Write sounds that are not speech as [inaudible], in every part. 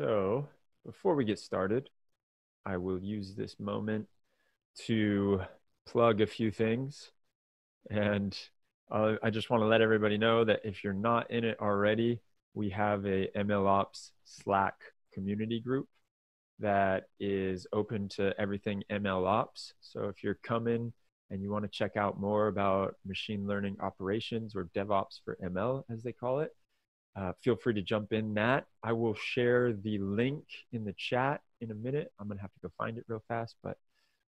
So, before we get started, I will use this moment to plug a few things. And uh, I just want to let everybody know that if you're not in it already, we have a MLOps Slack community group that is open to everything MLOps. So if you're coming and you want to check out more about machine learning operations or DevOps for ML, as they call it, uh, feel free to jump in that. I will share the link in the chat in a minute. I'm going to have to go find it real fast. But,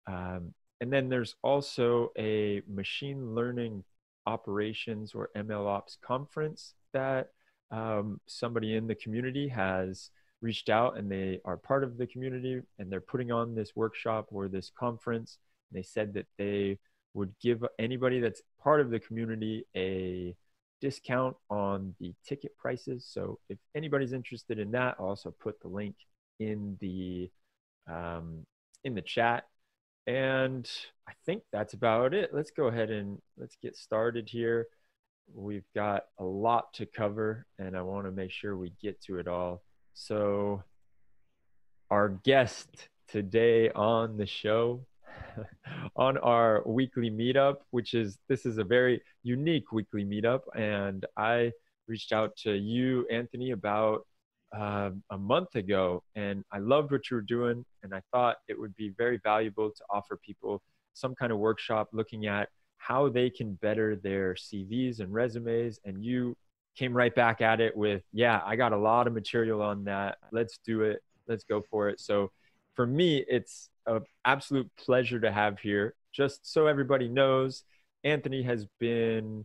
um, and then there's also a machine learning operations or ML ops conference that um, somebody in the community has reached out and they are part of the community and they're putting on this workshop or this conference. They said that they would give anybody that's part of the community a discount on the ticket prices. So if anybody's interested in that, I'll also put the link in the um, in the chat. And I think that's about it. Let's go ahead and let's get started here. We've got a lot to cover, and I want to make sure we get to it all. So, our guest today on the show [laughs] on our weekly meetup, which is this is a very unique weekly meetup. And I reached out to you, Anthony, about uh, a month ago, and I loved what you were doing. And I thought it would be very valuable to offer people some kind of workshop looking at how they can better their CVs and resumes. And you came right back at it with, yeah, I got a lot of material on that. Let's do it. Let's go for it. So for me, it's an absolute pleasure to have here. Just so everybody knows, Anthony has been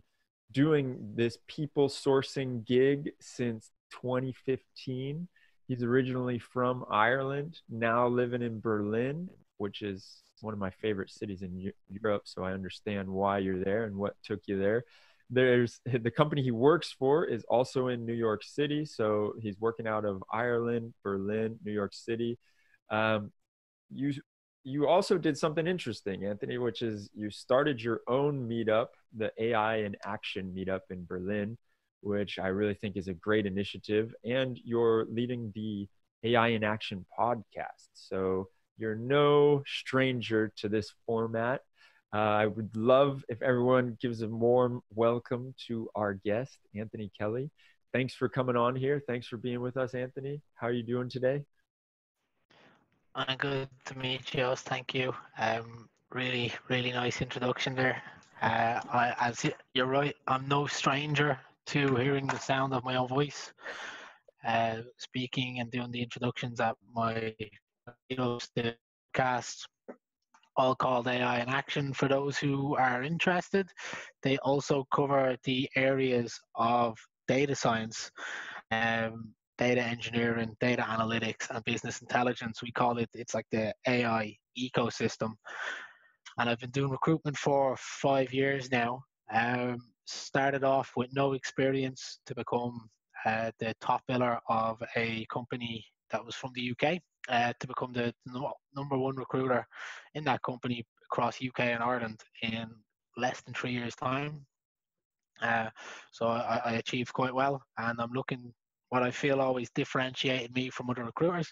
doing this people sourcing gig since 2015. He's originally from Ireland, now living in Berlin, which is one of my favorite cities in Europe. So I understand why you're there and what took you there. There's the company he works for is also in New York City. So he's working out of Ireland, Berlin, New York City. Um, you you also did something interesting, Anthony, which is you started your own meetup, the AI in Action meetup in Berlin, which I really think is a great initiative. And you're leading the AI in Action podcast. So you're no stranger to this format. Uh, I would love if everyone gives a warm welcome to our guest, Anthony Kelly. Thanks for coming on here. Thanks for being with us, Anthony. How are you doing today? I'm good to meet you. Thank you. Um, really, really nice introduction there. Uh, I, as you're right, I'm no stranger to hearing the sound of my own voice. Uh, speaking and doing the introductions at my you the cast, all called AI in Action. For those who are interested, they also cover the areas of data science. Um, data engineering, data analytics, and business intelligence. We call it, it's like the AI ecosystem. And I've been doing recruitment for five years now. Um, started off with no experience to become uh, the top biller of a company that was from the UK, uh, to become the number one recruiter in that company across UK and Ireland in less than three years' time. Uh, so I, I, achieved quite well, and I'm looking what I feel always differentiated me from other recruiters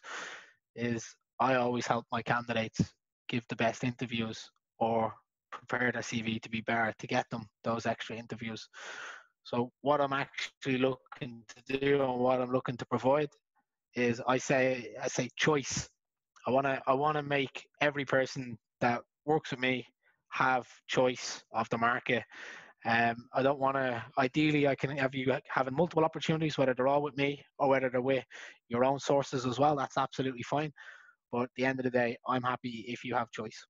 is I always help my candidates give the best interviews or prepare their CV to be better to get them those extra interviews. So what I'm actually looking to do and what I'm looking to provide is I say I say choice. I wanna I wanna make every person that works with me have choice of the market um, I don't want to. Ideally, I can have you having multiple opportunities, whether they're all with me or whether they're with your own sources as well. That's absolutely fine. But at the end of the day, I'm happy if you have choice,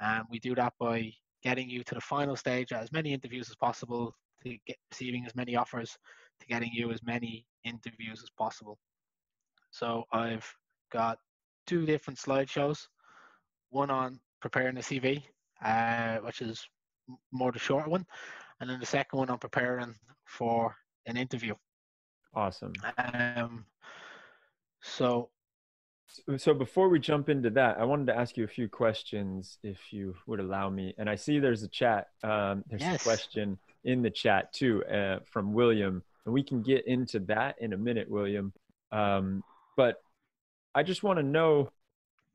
and we do that by getting you to the final stage as many interviews as possible, to get receiving as many offers, to getting you as many interviews as possible. So I've got two different slideshows. One on preparing a CV, uh, which is more the short one, and then the second one I'm preparing for an interview. Awesome. Um, so, so before we jump into that, I wanted to ask you a few questions, if you would allow me. And I see there's a chat. Um, there's yes. a question in the chat too uh, from William, and we can get into that in a minute, William. Um, but I just want to know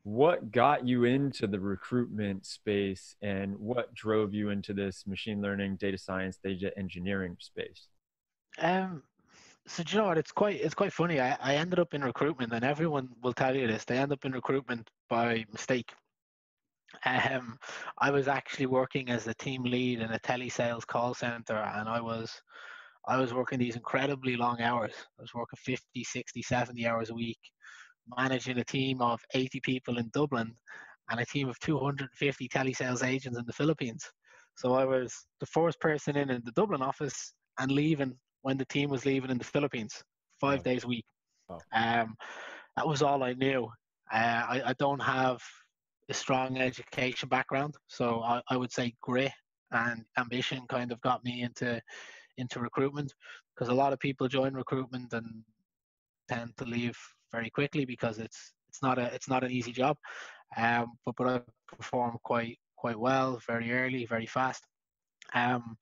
what got you into the recruitment space and what drove you into this machine learning, data science, data engineering space? Um, so you know what? It's quite it's quite funny. I, I ended up in recruitment, and everyone will tell you this. They end up in recruitment by mistake. Um, I was actually working as a team lead in a telesales call center, and I was I was working these incredibly long hours. I was working 50, 60, 70 hours a week, managing a team of 80 people in Dublin and a team of 250 telesales agents in the Philippines. So I was the first person in in the Dublin office and leaving when the team was leaving in the Philippines, five wow. days a week. Wow. Um, that was all I knew. Uh, I, I, don't have a strong education background, so I, I would say grit and ambition kind of got me into into recruitment because a lot of people join recruitment and tend to leave very quickly because it's it's not a it's not an easy job. Um, but but I perform quite quite well, very early, very fast. Um,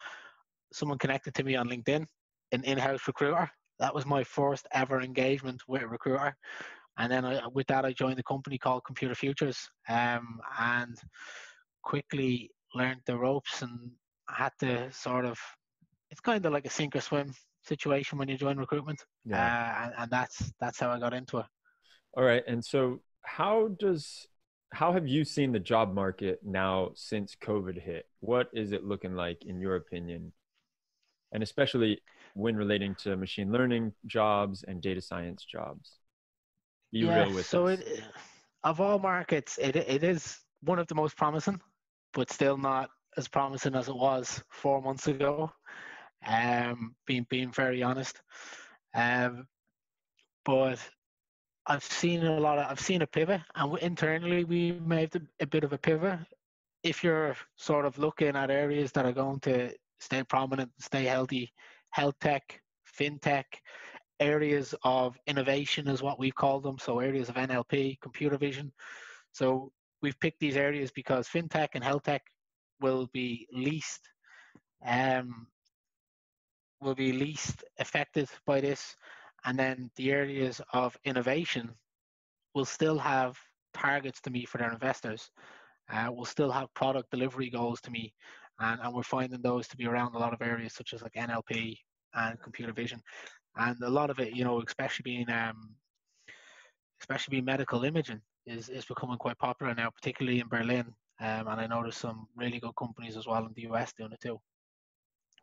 someone connected to me on LinkedIn, an in-house recruiter. That was my first ever engagement with a recruiter, and then I, with that I joined a company called Computer Futures, um, and quickly learned the ropes and had to sort of it's kind of like a sink or swim situation when you join recruitment. Yeah. Uh, and, and that's that's how I got into it. All right. And so how does how have you seen the job market now since COVID hit? What is it looking like in your opinion? And especially when relating to machine learning jobs and data science jobs. Be yeah, real with so us. it of all markets, it it is one of the most promising, but still not as promising as it was four months ago um, being being very honest. Um, but I've seen a lot of I've seen a pivot, and internally we made a bit of a pivot. If you're sort of looking at areas that are going to stay prominent, stay healthy, health tech, fintech, areas of innovation is what we've called them. So areas of NLP, computer vision. So we've picked these areas because fintech and health tech will be least um, will be least affected by this. And then the areas of innovation will still have targets to meet for their investors. Uh, will still have product delivery goals to meet. And, and we're finding those to be around a lot of areas such as like NLP and computer vision. And a lot of it, you know, especially being um, especially being medical imaging is, is becoming quite popular now, particularly in Berlin. Um, and I know there's some really good companies as well in the US doing it too.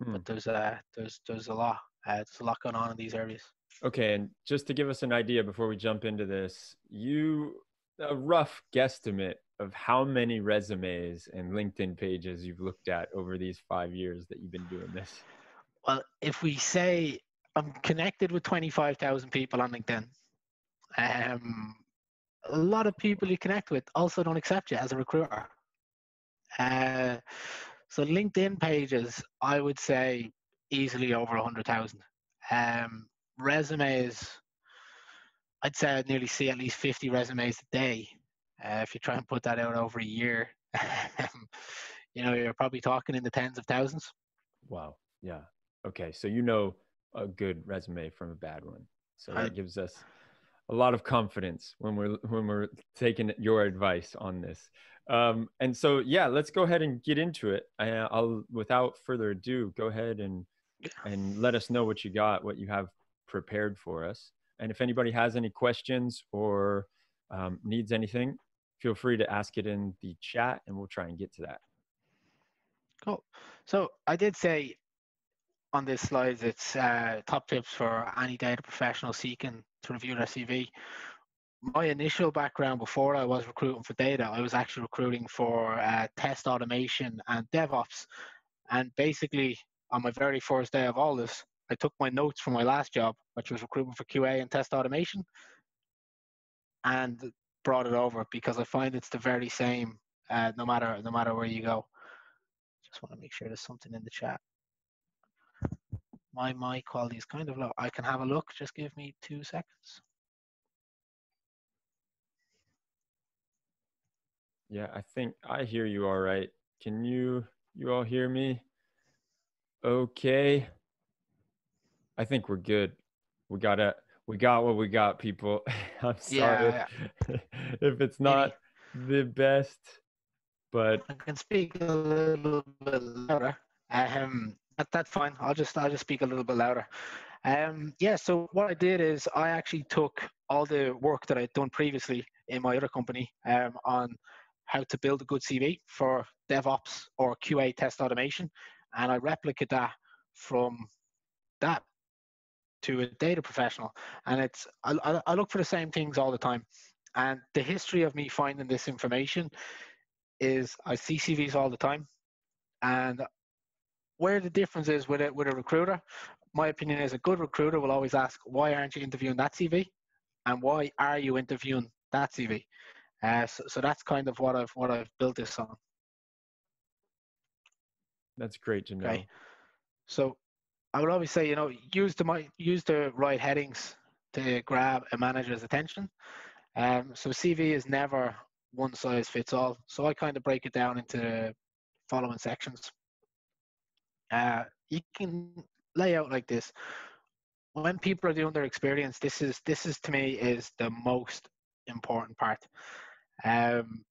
Hmm. But there's uh there's there's a lot uh, there's a lot going on in these areas. Okay, and just to give us an idea before we jump into this, you a rough guesstimate of how many resumes and LinkedIn pages you've looked at over these five years that you've been doing this. Well, if we say I'm connected with 25,000 people on LinkedIn, um, a lot of people you connect with also don't accept you as a recruiter. Uh, so LinkedIn pages, I would say easily over 100,000. Um, resumes, I'd say I'd nearly see at least 50 resumes a day. Uh, if you try and put that out over a year, [laughs] you know, you're probably talking in the tens of thousands. Wow. Yeah. Okay. So you know a good resume from a bad one. So that gives us a lot of confidence when we're when we're taking your advice on this. Um, and so, yeah, let's go ahead and get into it. I, I'll, without further ado, go ahead and and let us know what you got, what you have prepared for us. And if anybody has any questions or um, needs anything, feel free to ask it in the chat, and we'll try and get to that. Cool. So I did say on this slide it's uh, top tips for any data professional seeking to review their CV my initial background before I was recruiting for data, I was actually recruiting for uh, test automation and DevOps. And basically, on my very first day of all this, I took my notes from my last job, which was recruiting for QA and test automation, and brought it over because I find it's the very same uh, no matter no matter where you go. Just want to make sure there's something in the chat. My mic quality is kind of low. I can have a look. Just give me two seconds. Yeah, I think I hear you all right. Can you you all hear me? Okay. I think we're good. We got a we got what we got, people. [laughs] I'm sorry Yeah, if, [laughs] if it's not the best, but I can speak a little bit louder. Um, that, that's fine. I'll just I'll just speak a little bit louder. Um, yeah. So what I did is I actually took all the work that I'd done previously in my other company um, on how to build a good CV for DevOps or QA test automation, and I replicate that from that to a data professional. And it's I, I, look for the same things all the time. And the history of me finding this information is I see CVs all the time, and where the difference is with it with a recruiter, my opinion is a good recruiter will always ask, why aren't you interviewing that CV, and why are you interviewing that CV? Uh, so, so that's kind of what I've what I've built this on. that's great to know. Okay. So I would always say, you know, use the use the right headings to grab a manager's attention. Um, so CV is never one size fits all. So I kind of break it down into the following sections. Uh, you can lay out like this. When people are doing their experience, this is this is to me is the most important part. Um,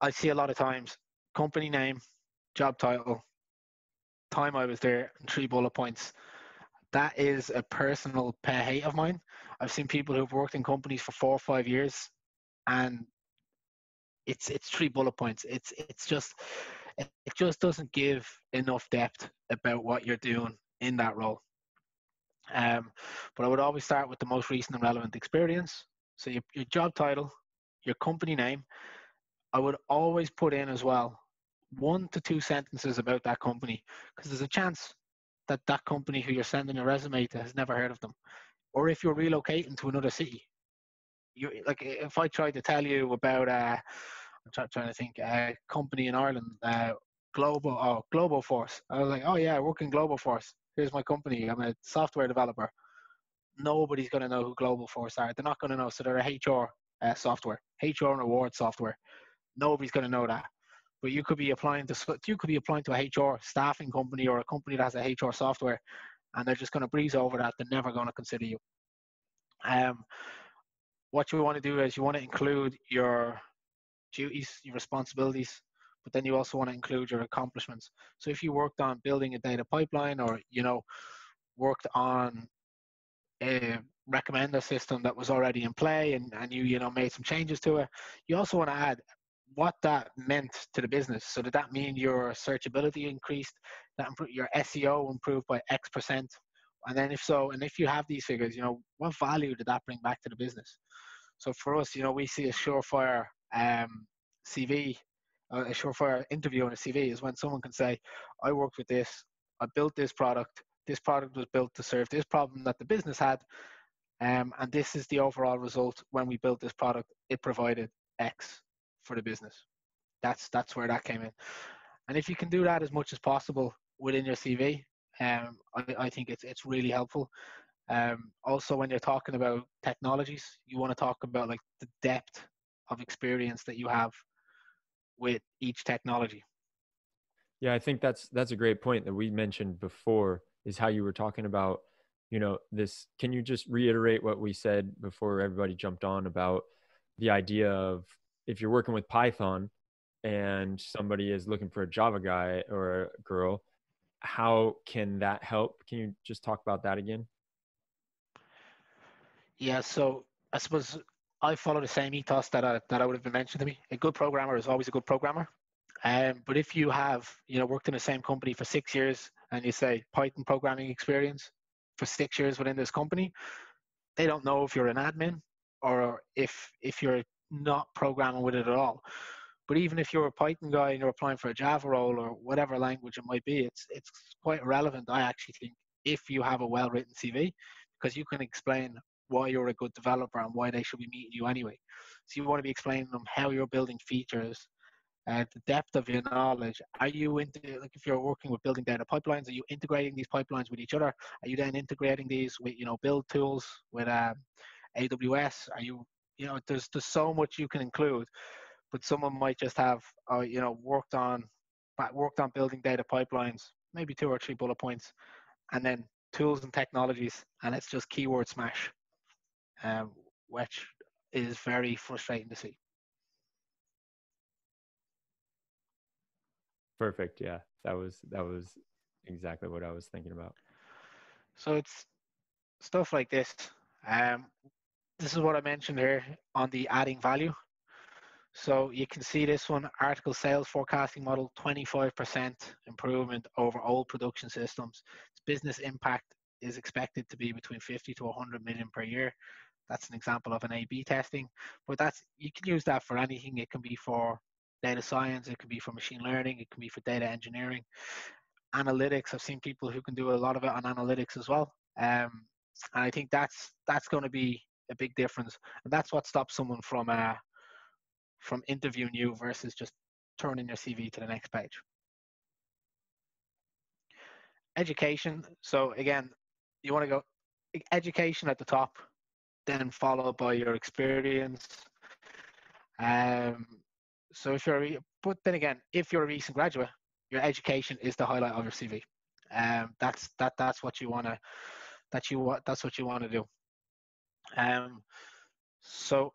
I see a lot of times company name, job title, time I was there, and three bullet points. That is a personal pet hate of mine. I've seen people who've worked in companies for four or five years, and it's it's three bullet points. It's it's just it just doesn't give enough depth about what you're doing in that role. Um, but I would always start with the most recent and relevant experience. So your, your job title, your company name. I would always put in as well one to two sentences about that company because there's a chance that that company who you're sending a resume to has never heard of them, or if you're relocating to another city. You like if I tried to tell you about uh, I'm try, trying to think a company in Ireland, uh, Global oh Global Force. I was like, oh yeah, I work in Global Force. Here's my company. I'm a software developer. Nobody's going to know who Global Force are. They're not going to know. So they're a HR uh, software, HR and award software. Nobody's going to know that. But you could be applying to you could be applying to a HR staffing company or a company that has a HR software, and they're just going to breeze over that. They're never going to consider you. Um, what you want to do is you want to include your duties, your responsibilities, but then you also want to include your accomplishments. So if you worked on building a data pipeline or you know worked on a recommender system that was already in play and, and you you know made some changes to it, you also want to add what that meant to the business. So did that mean your searchability increased? That improved, your SEO improved by X percent? And then if so, and if you have these figures, you know what value did that bring back to the business? So for us, you know, we see a surefire um, CV, uh, a surefire interview on a CV is when someone can say, I worked with this, I built this product, this product was built to serve this problem that the business had, um, and this is the overall result when we built this product. It provided X for the business. That's that's where that came in. And if you can do that as much as possible within your CV, um, I, I think it's it's really helpful. Um, also, when you're talking about technologies, you want to talk about like the depth of experience that you have with each technology. Yeah, I think that's that's a great point that we mentioned before is how you were talking about, you know, this can you just reiterate what we said before everybody jumped on about the idea of if you're working with Python and somebody is looking for a Java guy or a girl, how can that help? Can you just talk about that again? Yeah, so I suppose I follow the same ethos that I, that I would have been mentioned to me. A good programmer is always a good programmer. Um, but if you have, you know, worked in the same company for six years and you say Python programming experience for six years within this company, they don't know if you're an admin or if if you're not programming with it at all. But even if you're a Python guy and you're applying for a Java role or whatever language it might be, it's it's quite relevant. I actually think if you have a well-written CV, because you can explain why you're a good developer and why they should be meeting you anyway. So you want to be explaining them how you're building features, uh, the depth of your knowledge. Are you into like if you're working with building data pipelines, are you integrating these pipelines with each other? Are you then integrating these with you know build tools with um, AWS? Are you you know there's there's so much you can include, but someone might just have uh, you know worked on worked on building data pipelines, maybe two or three bullet points, and then tools and technologies, and it's just keyword smash. um, which is very frustrating to see. Perfect. Yeah, that was that was exactly what I was thinking about. So it's stuff like this. Um, this is what I mentioned here on the adding value. So you can see this one, article sales forecasting model, 25% improvement over old production systems. Its business impact is expected to be between 50 to 100 million per year. That's an example of an A/B testing, but that's you can use that for anything. It can be for data science, it can be for machine learning, it can be for data engineering, analytics. I've seen people who can do a lot of it on analytics as well. Um, and I think that's that's going to be a big difference, and that's what stops someone from uh, from interviewing you versus just turning your CV to the next page. Education. So again, you want to go education at the top, then followed by your experience. Um, so if you're, but then again, if you're a recent graduate, your education is the highlight of your CV. Um, that's that that's what you want to that you want that's what you want to do. Um, so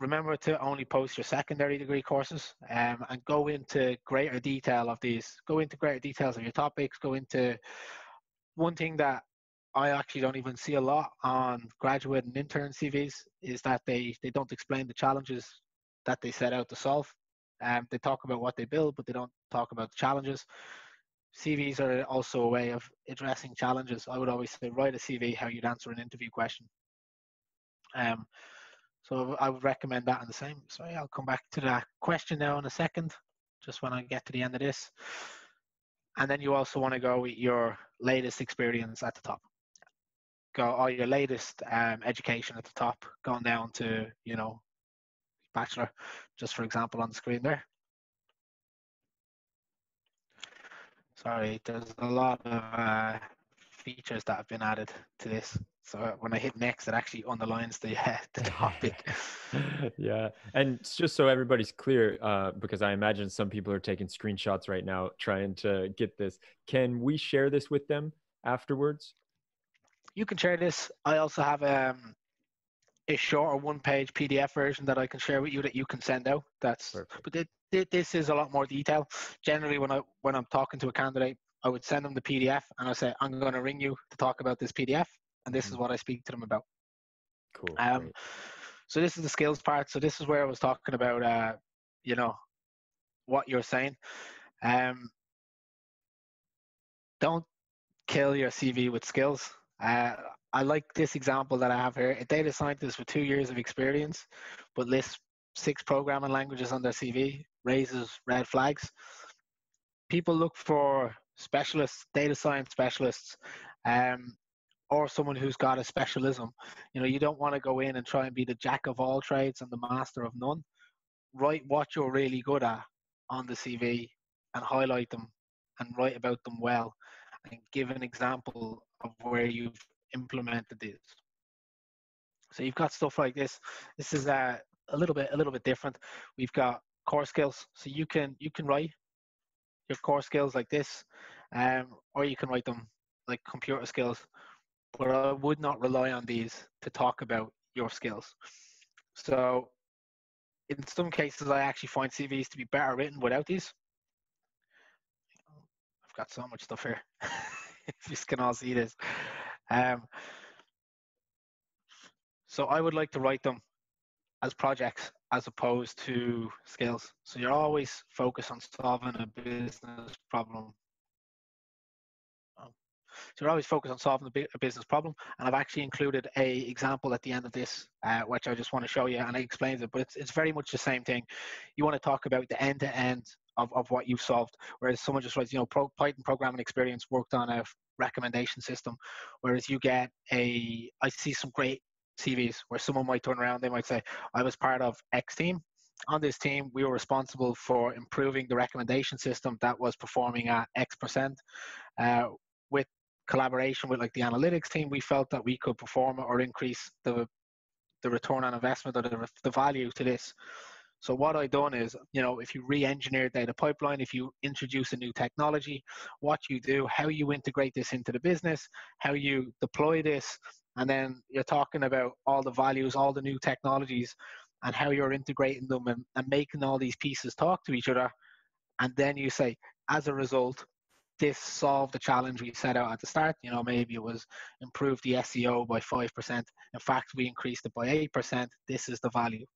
remember to only post your secondary degree courses um, and go into greater detail of these. Go into greater details of your topics. Go into one thing that I actually don't even see a lot on graduate and intern CVs is that they, they don't explain the challenges that they set out to solve. Um, they talk about what they build, but they don't talk about the challenges. CVs are also a way of addressing challenges. I would always say write a CV how you'd answer an interview question. Um, so I would recommend that and the same. Sorry, I'll come back to that question now in a second, just when I get to the end of this. And then you also want to go with your latest experience at the top. Go all your latest um, education at the top, going down to, you know, bachelor, just for example on the screen there. Sorry, there's a lot of uh, features that have been added to this. So when I hit next, it actually underlines the [laughs] uh, the [laughs] topic. yeah, and just so everybody's clear, uh, because I imagine some people are taking screenshots right now trying to get this. Can we share this with them afterwards? You can share this. I also have um, a shorter one-page PDF version that I can share with you that you can send out. That's Perfect. but it, it, this is a lot more detail. Generally, when I when I'm talking to a candidate, I would send them the PDF and I say I'm going to ring you to talk about this PDF and this is mm. what I speak to them about. Cool. Um, so this is the skills part. So this is where I was talking about, uh, you know, what you're saying. Um, don't kill your CV with skills. Uh, I like this example that I have here. A data scientist with two years of experience, but lists six programming languages on their CV raises red flags. People look for specialists, data science specialists, um, or someone who's got a specialism. You know, you don't want to go in and try and be the jack of all trades and the master of none. Write what you're really good at on the CV and highlight them and write about them well and give an example of where you've implemented these. So you've got stuff like this. This is a, a little bit a little bit different. We've got core skills. So you can you can write your core skills like this, um, or you can write them like computer skills but I would not rely on these to talk about your skills. So in some cases, I actually find CVs to be better written without these. I've got so much stuff here. [laughs] [laughs] you can all see this. Um, so I would like to write them as projects as opposed to skills. So you're always focused on solving a business problem so you're always focused on solving a business problem. And I've actually included a example at the end of this, uh, which I just want to show you, and it explains it. But it's it's very much the same thing. You want to talk about the end to end of of what you've solved, whereas someone just writes, you know, pro, Python programming experience worked on a recommendation system, whereas you get a. I see some great CVs where someone might turn around, they might say, I was part of X team. On this team, we were responsible for improving the recommendation system that was performing at X percent. Uh, with collaboration with like the analytics team, we felt that we could perform or increase the the return on investment or the, the value to this. So what I done is, you know, if you re-engineer data pipeline, if you introduce a new technology, what you do, how you integrate this into the business, how you deploy this, and then you're talking about all the values, all the new technologies, and how you're integrating them and, and making all these pieces talk to each other. And then you say, as a result, this solved the challenge we set out at the start. You know, maybe it was improve the SEO by 5%. In fact, we increased it by 8%. This is the value.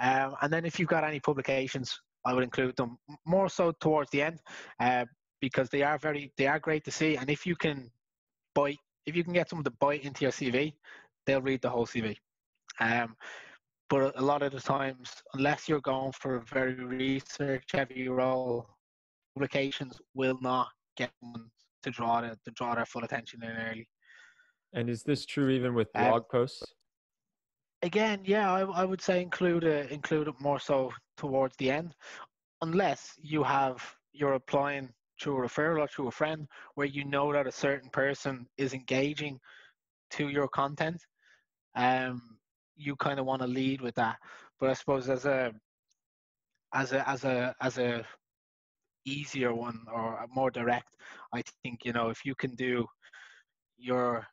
Um, and then if you've got any publications, I would include them more so towards the end uh, because they are very, they are great to see. And if you can buy, if you can get someone to buy into your CV, they'll read the whole CV. Um, but a lot of the times, unless you're going for a very research heavy role, publications will not get them to draw the, to draw their full attention in early. And is this true even with um, blog um, posts? Again, yeah, I, I would say include a, include it more so towards the end, unless you have you're applying through a referral or through a friend where you know that a certain person is engaging to your content. Um, you kind of want to lead with that. But I suppose as a as a as a as a easier one or more direct, I think you know if you can do your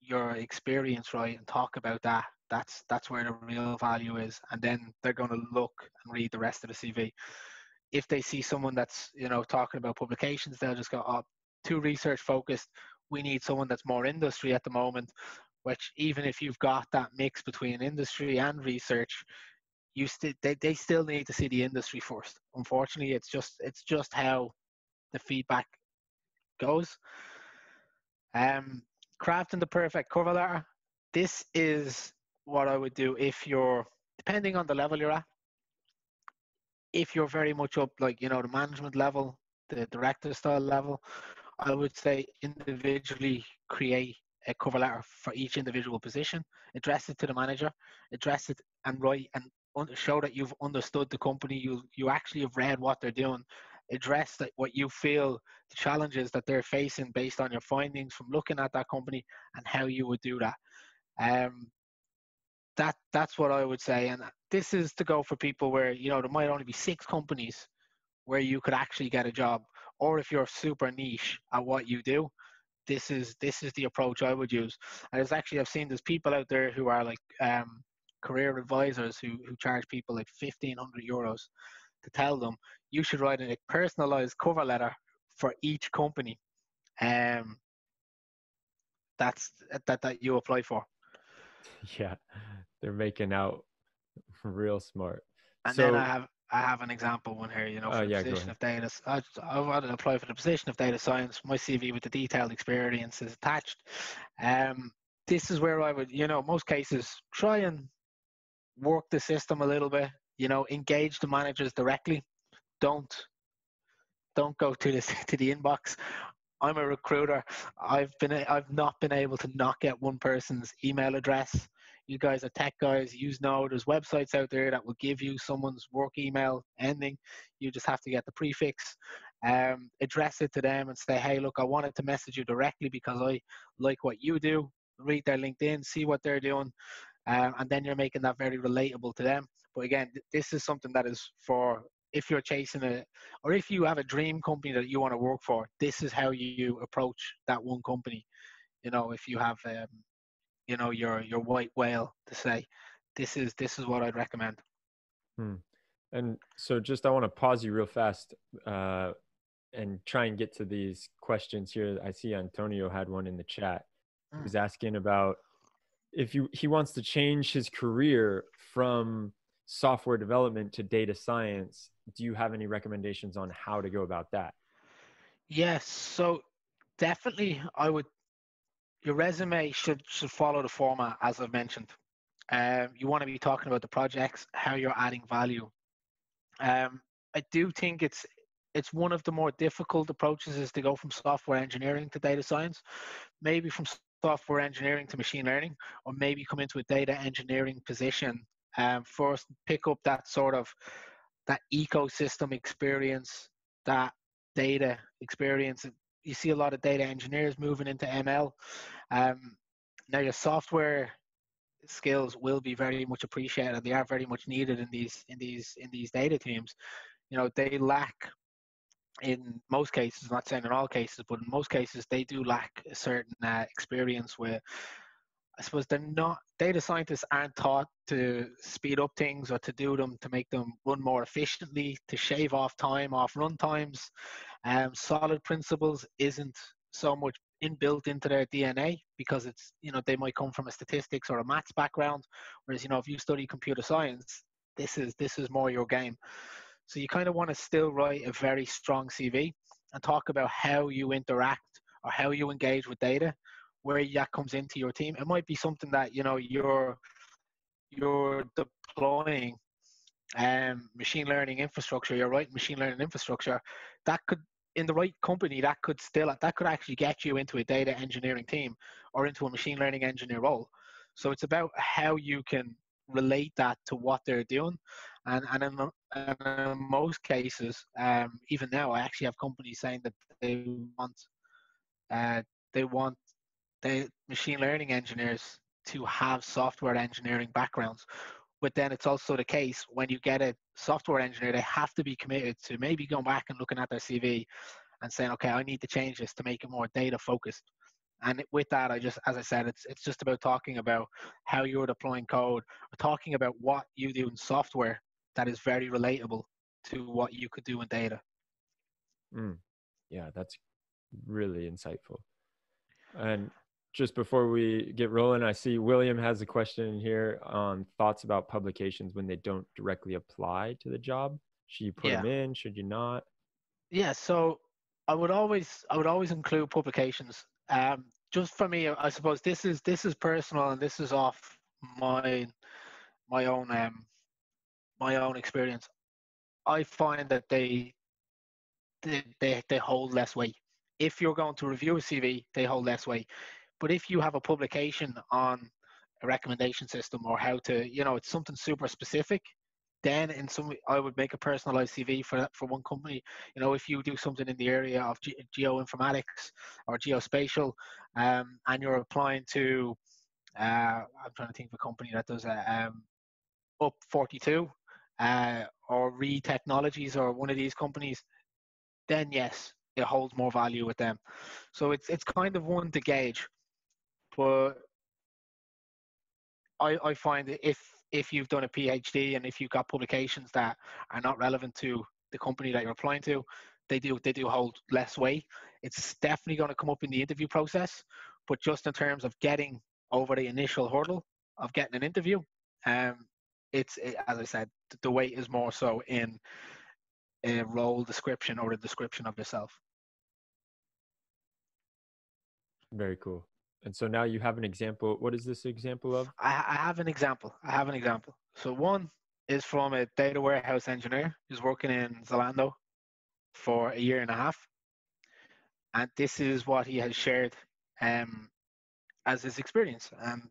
your experience right and talk about that, that's that's where the real value is. And then they're going to look and read the rest of the CV. If they see someone that's you know talking about publications, they'll just go, "Oh, too research focused. We need someone that's more industry at the moment." Which even if you've got that mix between industry and research, you still they, they still need to see the industry first. Unfortunately, it's just it's just how the feedback goes. Um, crafting the perfect cover letter. This is what I would do if you're depending on the level you're at. If you're very much up, like you know, the management level, the director style level, I would say individually create a cover letter for each individual position, address it to the manager, address it and write and show that you've understood the company, you you actually have read what they're doing, address that what you feel the challenges that they're facing based on your findings from looking at that company and how you would do that. Um, that that's what I would say, and this is to go for people where you know there might only be six companies where you could actually get a job, or if you're super niche at what you do, this is this is the approach I would use. And there's actually I've seen there's people out there who are like um, career advisors who, who charge people like 1500 euros to tell them you should write a personalized cover letter for each company. Um, that's that, that you apply for [laughs] yeah they're making out [laughs] real smart and so, then i have I have an example one here, you know, for oh, the yeah, position of data. I, I want to apply for the position of data science. My CV with the detailed experience is attached. Um, this is where I would, you know, most cases try and work the system a little bit. You know, engage the managers directly. Don't don't go to the [laughs] to the inbox. I'm a recruiter. I've been I've not been able to not get one person's email address. You guys are tech guys. You know there's websites out there that will give you someone's work email ending. You just have to get the prefix, um, address it to them, and say, "Hey, look, I wanted to message you directly because I like what you do." Read their LinkedIn, see what they're doing, um, and then you're making that very relatable to them. But again, this is something that is for if you're chasing a or if you have a dream company that you want to work for. This is how you approach that one company. You know, if you have, um, you know, your your white whale to say, this is this is what I'd recommend. Hmm. And so, just I want to pause you real fast. Uh, and try and get to these questions here. I see Antonio had one in the chat. He was hmm. asking about if you he wants to change his career from software development to data science do you have any recommendations on how to go about that? Yes so definitely i would your resume should should follow the format as i've mentioned. Um, you want to be talking about the projects how you're adding value. Um, i do think it's it's one of the more difficult approaches is to go from software engineering to data science. Maybe from software engineering to machine learning, or maybe come into a data engineering position um, first, pick up that sort of that ecosystem experience, that data experience. You see a lot of data engineers moving into ML. Um, now your software skills will be very much appreciated they are very much needed in these in these in these data teams you know they lack in most cases I'm not saying in all cases but in most cases they do lack a certain uh, experience with I suppose they're not data scientists aren't taught to speed up things or to do them to make them run more efficiently, to shave off time off run times. Um, solid principles isn't so much inbuilt into their DNA because it's you know they might come from a statistics or a maths background, whereas you know if you study computer science, this is this is more your game. So you kind of want to still write a very strong CV and talk about how you interact or how you engage with data where that comes into your team. It might be something that you know you're you're deploying um, machine learning infrastructure. You're writing machine learning infrastructure that could in the right company that could still that could actually get you into a data engineering team or into a machine learning engineer role. So it's about how you can relate that to what they're doing. And, and, in, and in most cases, um, even now, I actually have companies saying that they want uh, they want the machine learning engineers to have software engineering backgrounds. But then it's also the case when you get a software engineer, they have to be committed to maybe going back and looking at their CV and saying, okay, I need to change this to make it more data focused. And with that, I just, as I said, it's it's just about talking about how you're deploying code, talking about what you do in software that is very relatable to what you could do in data. Mm. Yeah, that's really insightful. And just before we get rolling, I see William has a question here on thoughts about publications when they don't directly apply to the job. Should you put yeah. them in? Should you not? Yeah, so I would always I would always include publications. Um, just for me, I suppose this is this is personal and this is off my my own um my own experience. I find that they they they, they hold less weight. If you're going to review a CV, they hold less weight but if you have a publication on a recommendation system or how to, you know, it's something super specific, then in some, I would make a personalized CV for for one company. You know, if you do something in the area of ge- geoinformatics or geospatial, um, and you're applying to, uh, I'm trying to think of a company that does a um, up 42 uh, or Re Technologies or one of these companies, then yes, it holds more value with them. So it's it's kind of one to gauge. But I, I find that if if you've done a PhD and if you've got publications that are not relevant to the company that you're applying to, they do they do hold less weight. It's definitely going to come up in the interview process, but just in terms of getting over the initial hurdle of getting an interview, um, it's it, as I said, the weight is more so in a role description or a description of yourself. Very cool. And so now you have an example. What is this example of? I, I have an example. I have an example. So one is from a data warehouse engineer who's working in Zalando for a year and a half. And this is what he has shared um, as his experience. And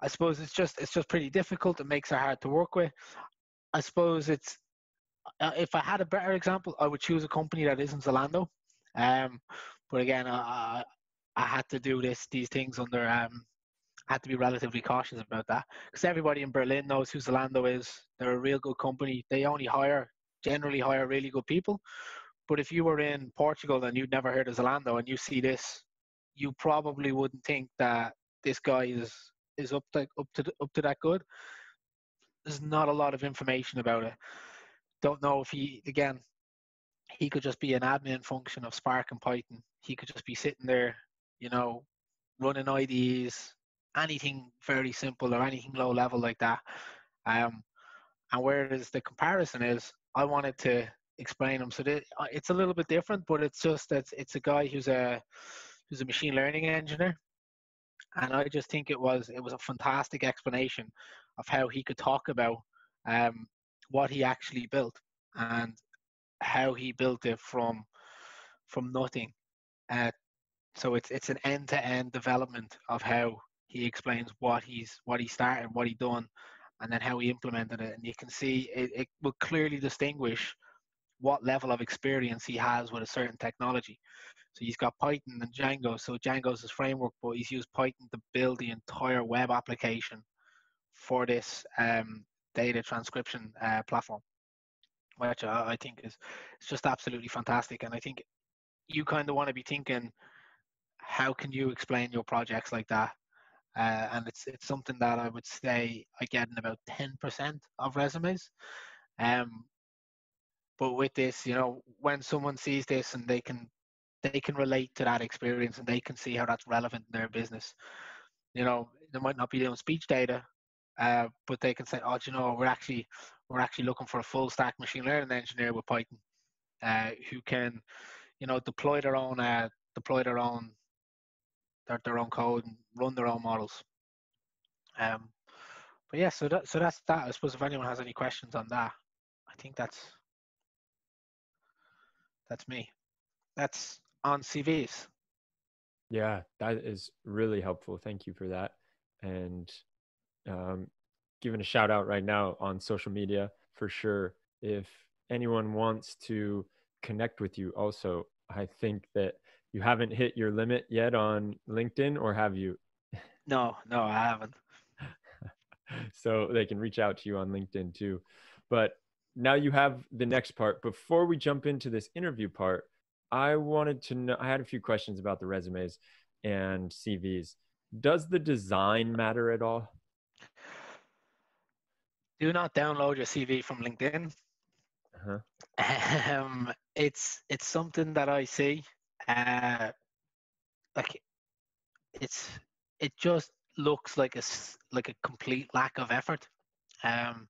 I suppose it's just it's just pretty difficult. It makes it hard to work with. I suppose it's uh, if I had a better example, I would choose a company that isn't Zalando. Um, but again, I had to do this these things under um I had to be relatively cautious about that because everybody in Berlin knows who Zalando is. They're a real good company. They only hire generally hire really good people. But if you were in Portugal and you'd never heard of Zalando and you see this, you probably wouldn't think that this guy is is up to up to up to that good. There's not a lot of information about it. Don't know if he again he could just be an admin function of Spark and Python. He could just be sitting there you know, running IDs, anything very simple or anything low level like that. Um, and whereas the comparison is, I wanted to explain them. So uh, it's a little bit different, but it's just that it's a guy who's a who's a machine learning engineer, and I just think it was it was a fantastic explanation of how he could talk about um, what he actually built and how he built it from from nothing uh, so it's it's an end to end development of how he explains what he's what he started, what he done, and then how he implemented it. And you can see it, it will clearly distinguish what level of experience he has with a certain technology. So he's got Python and Django. So Django's his framework, but he's used Python to build the entire web application for this um, data transcription uh, platform, which I, I think is it's just absolutely fantastic. And I think you kind of want to be thinking, how can you explain your projects like that? Uh, and it's it's something that I would say I get in about ten percent of resumes. Um, but with this, you know, when someone sees this and they can they can relate to that experience and they can see how that's relevant in their business. You know, they might not be doing speech data, uh, but they can say, "Oh, you know, we're actually we're actually looking for a full stack machine learning engineer with Python, uh, who can, you know, deploy their own uh, deploy their own their, their own code and run their own models." Um, but yeah, so that so that's that. I suppose if anyone has any questions on that, I think that's that's me. That's on CVs. Yeah, that is really helpful. Thank you for that. And um, giving a shout out right now on social media for sure. If anyone wants to connect with you, also, I think that you haven't hit your limit yet on LinkedIn, or have you? [laughs] No, no, I haven't. [laughs] so they can reach out to you on LinkedIn too. But now you have the next part. Before we jump into this interview part, I wanted to know I had a few questions about the resumes and CVs. Does the design matter at all? Do not download your CV from LinkedIn. Uh-huh. [laughs] Um, it's it's something that I see. Like it's it just looks like a like a complete lack of effort. Um,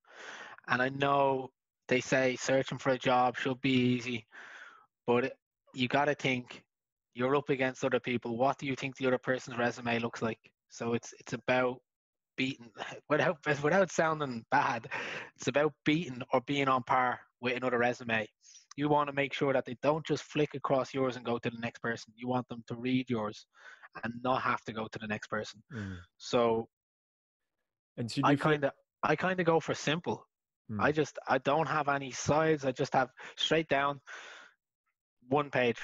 and I know they say searching for a job should be easy, but you got to think you're up against other people. What do you think the other person's resume looks like? So it's it's about beating [laughs] without [laughs] without sounding bad. It's about beating or being on par with another resume. You want to make sure that they don't just flick across yours and go to the next person. You want them to read yours and not have to go to the next person. Mm. So, and so I kind of I kind of go for simple. Hmm. I just I don't have any sides. I just have straight down one page,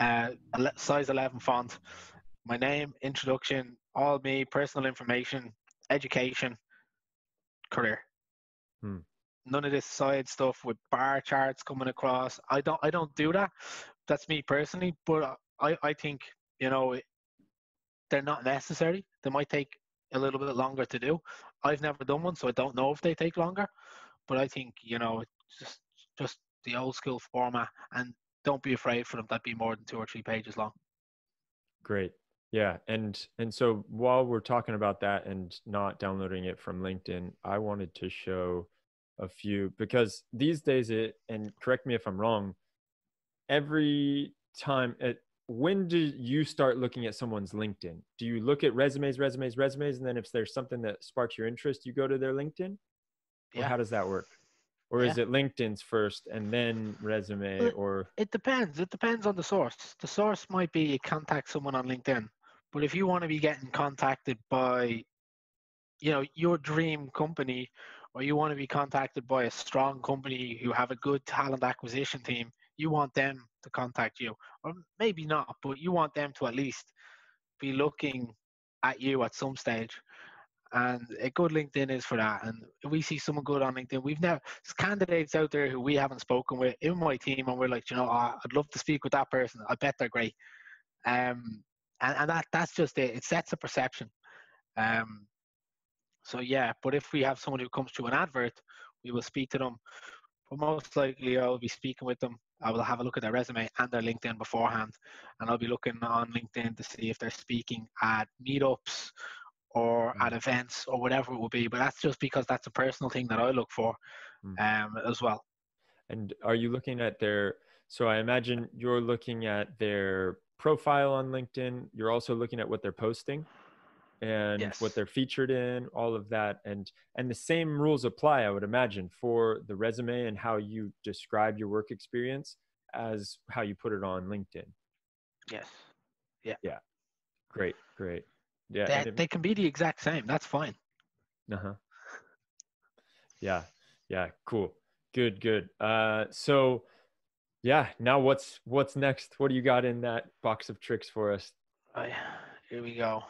uh, size 11 font, my name, introduction, all me, personal information, education, career. Hmm. None of this side stuff with bar charts coming across. I don't I don't do that. That's me personally, but I I think you know they're not necessary. They might take a little bit longer to do. I've never done one, so I don't know if they take longer. But I think you know, just just the old school format, and don't be afraid for them to be more than two or three pages long. Great. Yeah, and and so while we're talking about that and not downloading it from LinkedIn, I wanted to show a few because these days it and correct me if I'm wrong, every time it when do you start looking at someone's LinkedIn? Do you look at resumes, resumes, resumes, and then if there's something that sparks your interest, you go to their LinkedIn? yeah. how does that work? Or yeah. is it LinkedIn's first and then resume or it depends. It depends on the source. The source might be you contact someone on LinkedIn. But if you want to be getting contacted by you know, your dream company or you want to be contacted by a strong company who have a good talent acquisition team, you want them to contact you. Or maybe not, but you want them to at least be looking at you at some stage and a good LinkedIn is for that. And we see someone good on LinkedIn, we've now candidates out there who we haven't spoken with in my team, and we're like, you know, I'd love to speak with that person. I bet they're great. Um, and, and that that's just it. It sets a perception. Um, so yeah, but if we have someone who comes to an advert, we will speak to them. But most likely, I'll be speaking with them. I will have a look at their resume and their LinkedIn beforehand, and I'll be looking on LinkedIn to see if they're speaking at meetups or mm. at events or whatever it will be. But that's just because that's a personal thing that I look for mm. um, as well. And are you looking at their? So I imagine you're looking at their profile on LinkedIn. You're also looking at what they're posting and yes. what they're featured in, all of that, and and the same rules apply, I would imagine, for the resume and how you describe your work experience as how you put it on LinkedIn. Yes. Yeah. Yeah. Great. Great. Yeah, they, it, they can be the exact same. That's fine. Uh huh. Yeah, yeah, cool, good, good. Uh, so yeah. Now what's what's next? What do you got in that box of tricks for us? Right, here we go.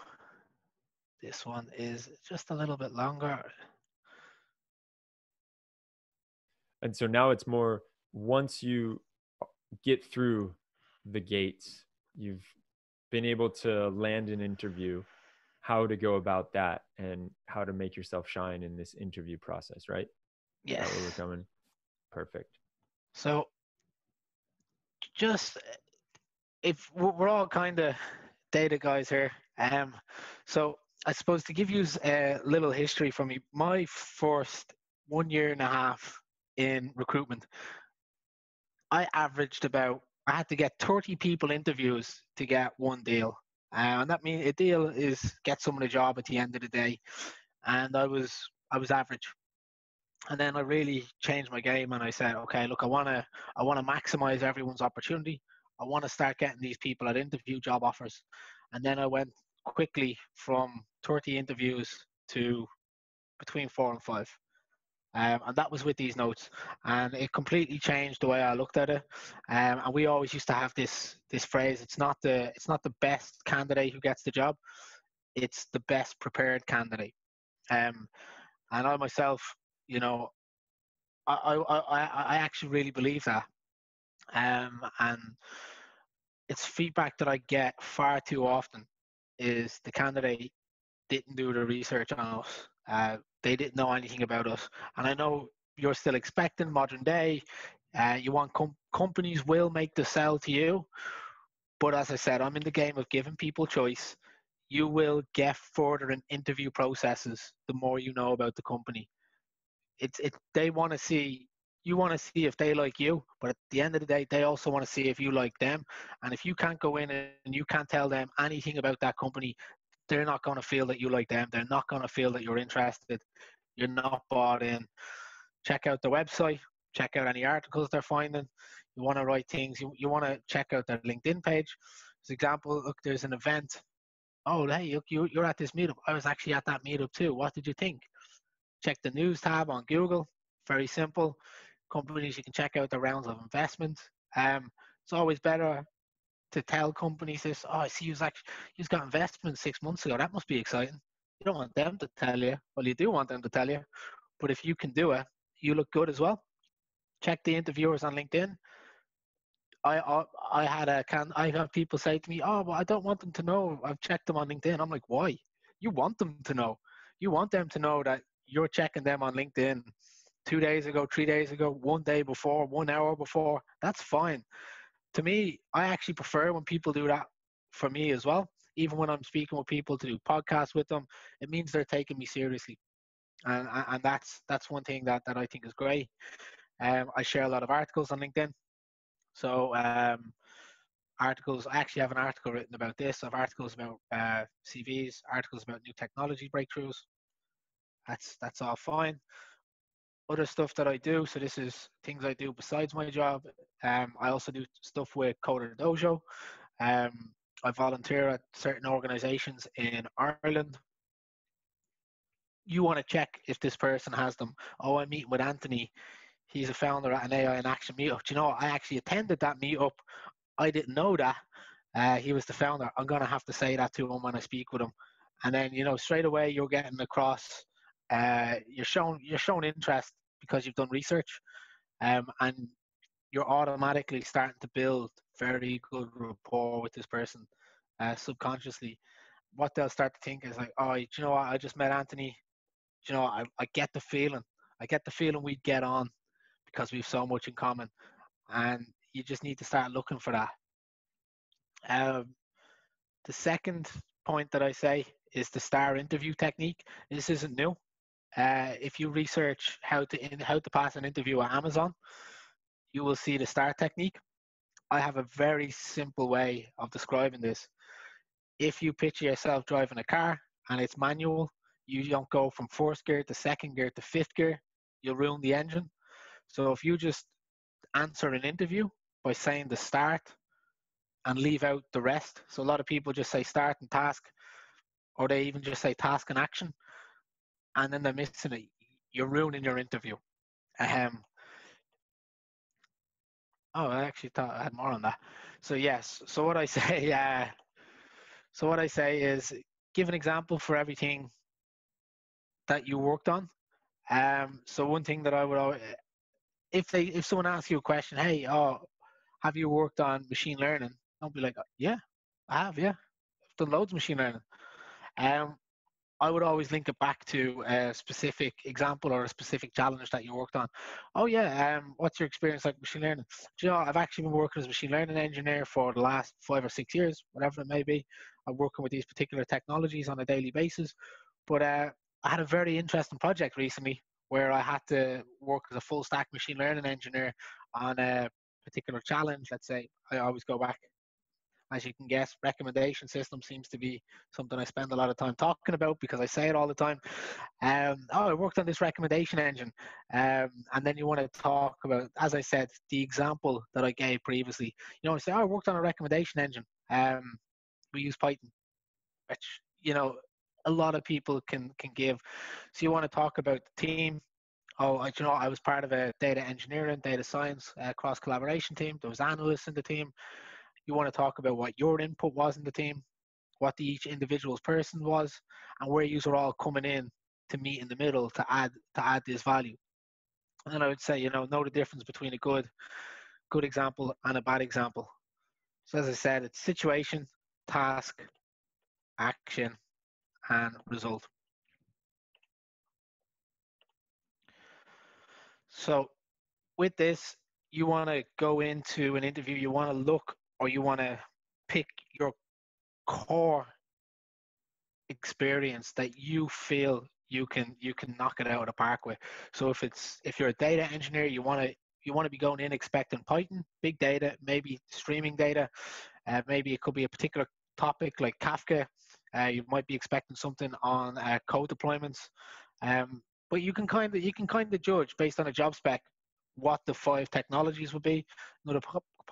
This one is just a little bit longer. And so now it's more once you get through the gates, you've been able to land an interview, how to go about that and how to make yourself shine in this interview process, right? Yes. That we're coming. Perfect. So just if we're all kind of data guys here, um, so I suppose to give you a little history for me, my first one year and a half in recruitment, I averaged about I had to get 30 people interviews to get one deal. Uh, and that means a deal is get someone a job at the end of the day. And I was I was average. And then I really changed my game and I said, okay, look, I wanna I wanna maximize everyone's opportunity. I want to start getting these people at interview job offers. And then I went quickly from 30 interviews to between four and five. Um, and that was with these notes, and it completely changed the way I looked at it. Um, and we always used to have this this phrase: "It's not the it's not the best candidate who gets the job; it's the best prepared candidate." Um, and I myself, you know, I I I, I actually really believe that. Um, and it's feedback that I get far too often is the candidate didn't do the research on us. Uh, they didn't know anything about us. And I know you're still expecting modern day. Uh, you want com- companies will make the sell to you. But as I said, I'm in the game of giving people choice. You will get further in interview processes the more you know about the company. It's it they want to see you want to see if they like you, but at the end of the day, they also want to see if you like them. And if you can't go in and you can't tell them anything about that company, they're not going to feel that you like them. They're not going to feel that you're interested. You're not bought in. Check out their website. Check out any articles they're finding. You want to write things. You, you want to check out their LinkedIn page. For example, look, there's an event. Oh, hey, look, you, you're at this meetup. I was actually at that meetup too. What did you think? Check the news tab on Google. Very simple. Companies, you can check out the rounds of investment. Um, it's always better to tell companies this, oh, I see you've actually you've got investment six months ago. That must be exciting. You don't want them to tell you. Well, you do want them to tell you. But if you can do it, you look good as well. Check the interviewers on LinkedIn. I I, I had a can I have people say to me, oh, well, I don't want them to know. I've checked them on LinkedIn. I'm like, why? You want them to know. You want them to know that you're checking them on LinkedIn two days ago, three days ago, one day before, one hour before. That's fine to me, I actually prefer when people do that for me as well. Even when I'm speaking with people to do podcasts with them, it means they're taking me seriously, and and that's that's one thing that that I think is great. Um, I share a lot of articles on LinkedIn, so um, articles. I actually have an article written about this. I have articles about uh, CVs, articles about new technology breakthroughs. That's that's all fine other stuff that I do. So this is things I do besides my job. Um, I also do stuff with Coder Dojo. Um, I volunteer at certain organizations in Ireland. You want to check if this person has them. Oh, I'm meeting with Anthony. He's a founder at an AI in Action meetup. Do you know, I actually attended that meetup. I didn't know that. Uh, he was the founder. I'm going to have to say that to him when I speak with him. And then, you know, straight away you're getting across uh, you're shown you're shown interest because you've done research, um, and you're automatically starting to build very good rapport with this person uh, subconsciously. What they'll start to think is like, oh, you know what? I just met Anthony. you know, I, I get the feeling. I get the feeling we'd get on because we've so much in common, and you just need to start looking for that. Um, the second point that I say is the star interview technique. This isn't new. Uh, if you research how to in, how to pass an interview at Amazon, you will see the STAR technique. I have a very simple way of describing this. If you picture yourself driving a car and it's manual, you don't go from first gear to second gear to fifth gear, you'll ruin the engine. So if you just answer an interview by saying the start and leave out the rest. So a lot of people just say start and task, or they even just say task and action and then they're missing it, you're ruining your interview. Um, Oh, I actually thought I had more on that. So yes. So what I [laughs] say, uh, so what I say is give an example for everything that you worked on. Um, so one thing that I would, always, if they, if someone asks you a question, hey, oh, have you worked on machine learning? I'll be like, yeah, I have, yeah, I've done loads of machine learning. Um, I would always link it back to a specific example or a specific challenge that you worked on. Oh yeah, um, what's your experience like machine learning? Do you know, I've actually been working as a machine learning engineer for the last five or six years, whatever it may be. I'm working with these particular technologies on a daily basis. But uh, I had a very interesting project recently where I had to work as a full stack machine learning engineer on a particular challenge. Let's say I always go back as you can guess, recommendation system seems to be something I spend a lot of time talking about because I say it all the time. Um, oh, I worked on this recommendation engine. Um, and then you want to talk about, as I said, the example that I gave previously. You know, I say, oh, I worked on a recommendation engine. Um, we use Python, which, you know, a lot of people can can give. So you want to talk about the team. Oh, you know, I was part of a data engineering, data science uh, cross collaboration team. There was analysts in the team. You want to talk about what your input was in the team, what the each individual's person was, and where you are all coming in to meet in the middle to add to add this value. And then I would say, you know, know the difference between a good good example and a bad example. So as I said, it's situation, task, action, and result. So with this, you want to go into an interview, you want to look or you want to pick your core experience that you feel you can you can knock it out of the park with. So if it's if you're a data engineer, you want to you want to be going in expecting Python, big data, maybe streaming data, uh, maybe it could be a particular topic like Kafka. Uh, you might be expecting something on uh, code deployments, um, but you can kind of you can kind of judge based on a job spec what the five technologies would be. Another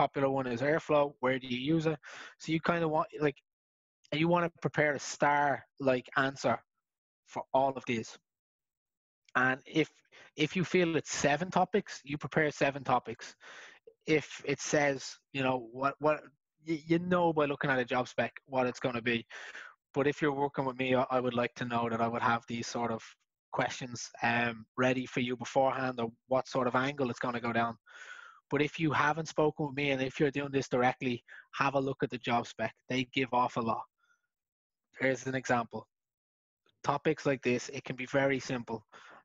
popular one is Airflow. Where do you use it? So you kind of want like, you want to prepare a star like answer for all of these. And if if you feel it's seven topics, you prepare seven topics. If it says, you know, what what you know by looking at a job spec what it's going to be. But if you're working with me, I would like to know that I would have these sort of questions um, ready for you beforehand or what sort of angle it's going to go down. But if you haven't spoken with me and if you're doing this directly, have a look at the job spec. They give off a lot. Here's an example. Topics like this, it can be very simple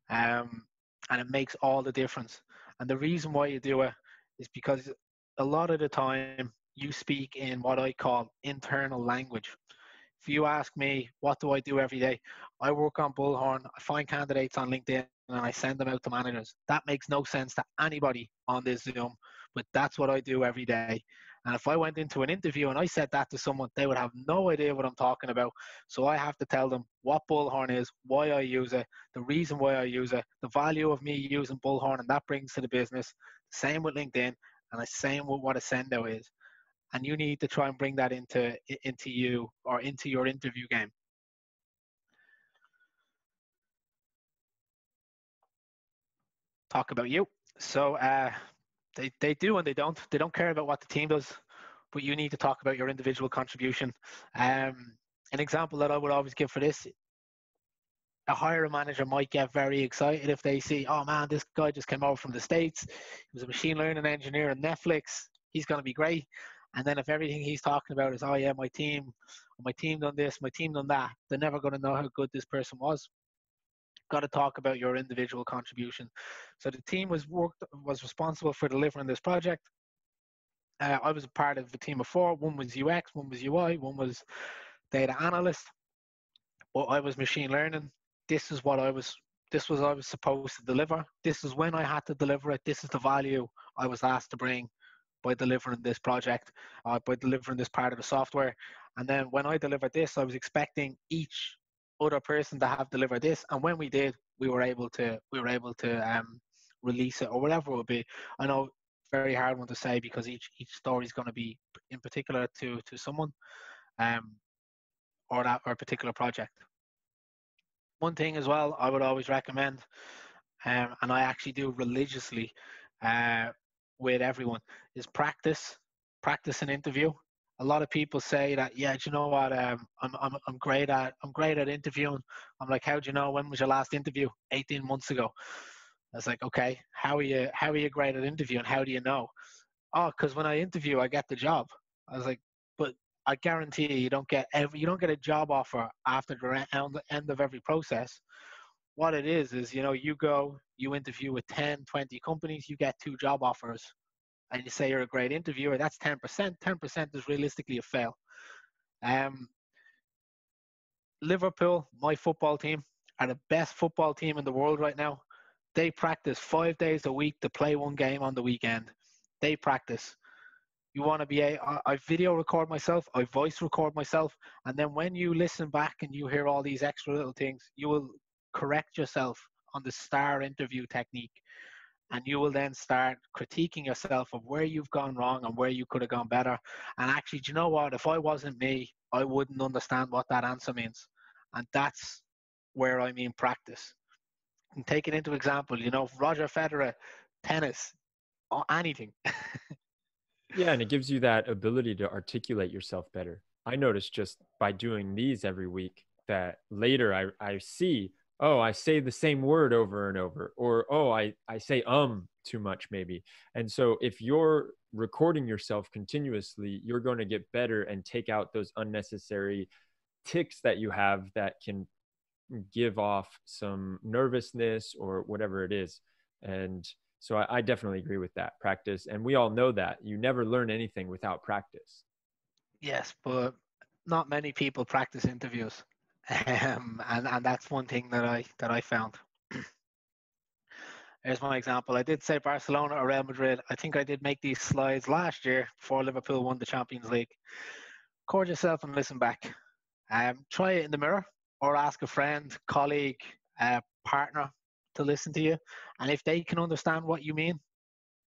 um, and it makes all the difference. And the reason why you do it is because a lot of the time you speak in what I call internal language. If you ask me, what do I do every day? I work on Bullhorn, I find candidates on LinkedIn, and I send them out to managers. That makes no sense to anybody on this Zoom, but that's what I do every day. And if I went into an interview and I said that to someone, they would have no idea what I'm talking about. So I have to tell them what Bullhorn is, why I use it, the reason why I use it, the value of me using Bullhorn, and that brings to the business. Same with LinkedIn, and the same with what a sendo is and you need to try and bring that into into you or into your interview game talk about you so uh, they, they do and they don't they don't care about what the team does but you need to talk about your individual contribution um, an example that i would always give for this a hiring manager might get very excited if they see, oh man, this guy just came over from the States. He was a machine learning engineer at Netflix. He's going to be great. And then if everything he's talking about is, oh yeah, my team, my team done this, my team done that, they're never going to know how good this person was. Got to talk about your individual contribution. So the team was worked was responsible for delivering this project. Uh, I was a part of a team of four. One was UX, one was UI, one was data analyst. But I was machine learning. This is what I was. This was I was supposed to deliver. This is when I had to deliver it. This is the value I was asked to bring by delivering this project, uh, by delivering this part of the software. And then when I delivered this, I was expecting each other person to have delivered this. And when we did, we were able to we were able to um, release it or whatever it would be. I know very hard one to say because each each story is going to be in particular to to someone um, or that or a particular project. One thing as well, I would always recommend, um, and I actually do religiously, uh, with everyone is practice, practice an interview. A lot of people say that, yeah, do you know what? Um, I'm, I'm, I'm great at, I'm great at interviewing. I'm like, how do you know? When was your last interview? 18 months ago. I was like, okay, how are you, how are you great at interviewing? How do you know? Oh, because when I interview, I get the job. I was like, but I guarantee you, you don't get every, you don't get a job offer after the end of every process. What it is is, you know, you go, you interview with 10, 20 companies, you get two job offers, and you say you're a great interviewer. That's 10%. 10% is realistically a fail. Um, Liverpool, my football team, are the best football team in the world right now. They practice five days a week to play one game on the weekend. They practice you want to be a I video record myself i voice record myself and then when you listen back and you hear all these extra little things you will correct yourself on the star interview technique and you will then start critiquing yourself of where you've gone wrong and where you could have gone better. And actually do you know what? If i wasn't me i wouldn't understand what that answer means. And that's where i mean practice. And take it into example you know roger federer tennis or anything. [laughs] Yeah, and it gives you that ability to articulate yourself better. I notice just by doing these every week that later I, I see, oh, I say the same word over and over, or oh, I, I say um too much maybe. And so if you're recording yourself continuously, you're going to get better and take out those unnecessary ticks that you have that can give off some nervousness or whatever it is. And so I, I, definitely agree with that practice. And we all know that you never learn anything without practice. Yes, but not many people practice interviews. Um, and, and that's one thing that I that I found. [clears throat] Here's my example. I did say Barcelona or Real Madrid. I think I did make these slides last year before Liverpool won the Champions League. Record yourself and listen back. Um, try it in the mirror or ask a friend, colleague, uh, partner to listen to you. And if they can understand what you mean,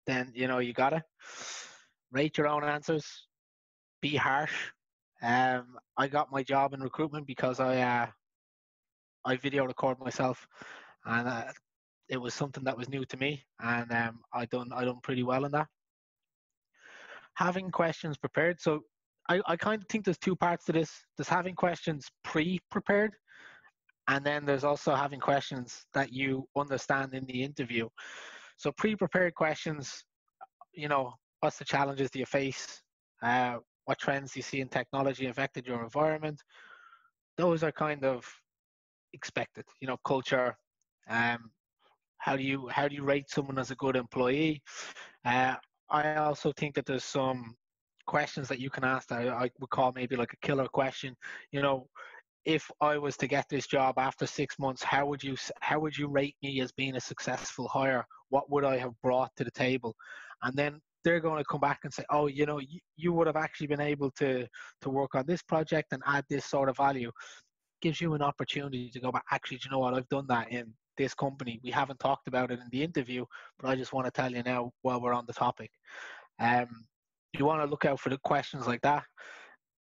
then you know you got to rate your own answers. Be harsh. Um, I got my job in recruitment because I uh, I video record myself, and uh, it was something that was new to me, and um, I done I done pretty well in that. Having questions prepared, so I, I kind of think there's two parts to this. There's having questions pre-prepared, and then there's also having questions that you understand in the interview. So pre-prepared questions, you know, what's the challenges do you face? Uh, what trends you see in technology affected your environment? Those are kind of expected. You know, culture. Um, how do you how do you rate someone as a good employee? Uh, I also think that there's some questions that you can ask that I would call maybe like a killer question. You know, if I was to get this job after six months, how would you how would you rate me as being a successful hire? What would I have brought to the table? And then they're going to come back and say, oh, you know, you, you would have actually been able to to work on this project and add this sort of value. Gives you an opportunity to go back. Actually, you know what? I've done that in this company. We haven't talked about it in the interview, but I just want to tell you now while we're on the topic. Um, you want to look out for the questions like that